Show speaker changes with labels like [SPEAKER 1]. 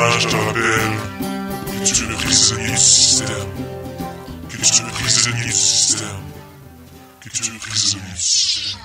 [SPEAKER 1] Enfin, je te rappelle que tu es le prisonnier du système. Que tu es le prisonnier du système. Que tu es le prisonnier du système.